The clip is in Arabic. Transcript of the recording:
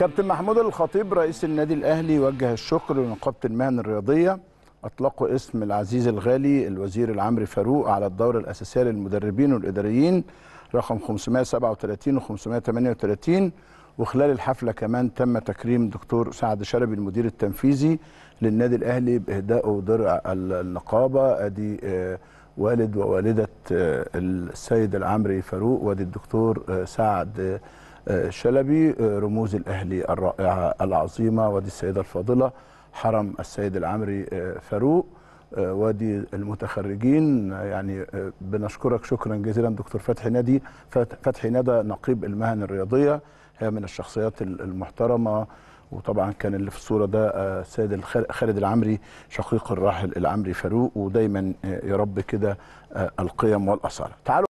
كابتن محمود الخطيب رئيس النادي الأهلي وجه الشكر لنقابة المهن الرياضية اطلقوا اسم العزيز الغالي الوزير العمري فاروق على الدورة الأساسية للمدربين والاداريين رقم 537 و 538 وخلال الحفلة كمان تم تكريم دكتور سعد شلبي المدير التنفيذي للنادي الأهلي باهدائه درع النقابة أدي آه، والد ووالدة آه، السيد العمري فاروق وأدي الدكتور آه، سعد شلبي رموز الأهلي الرائعة العظيمة وادي السيدة الفاضلة حرم السيد العمري آه، فاروق آه، وادي المتخرجين. يعني آه، بنشكرك شكرا جزيلا دكتور فتحي نادي فت- فتحي ندى نقيب المهن الرياضية. هي من الشخصيات ال- المحترمة وطبعا كان اللي في الصورة ده السيد خالد العمري شقيق الراحل العمري فاروق. ودايما آه، يربي كده القيم والاصاله تعالوا